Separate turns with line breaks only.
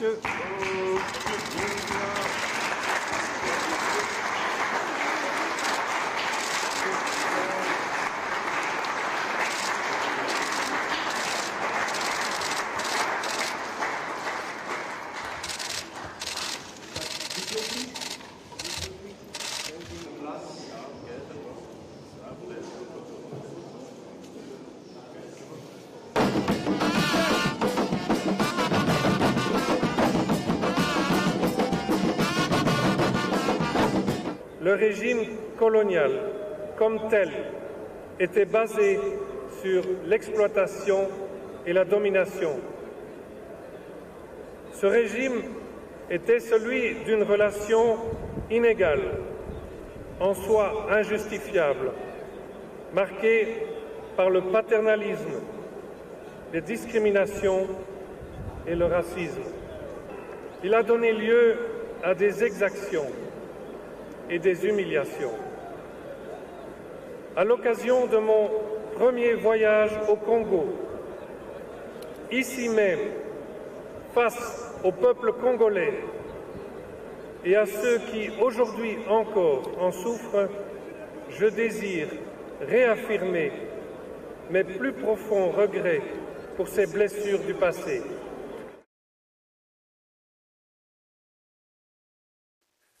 oh Le régime colonial, comme tel, était basé sur l'exploitation et la domination. Ce régime était celui d'une relation inégale, en soi injustifiable, marquée par le paternalisme, les discriminations et le racisme. Il a donné lieu à des exactions et des humiliations. À l'occasion de mon premier voyage au Congo, ici même, face au peuple congolais et à ceux qui aujourd'hui encore en souffrent, je désire réaffirmer mes plus profonds regrets pour ces blessures du passé.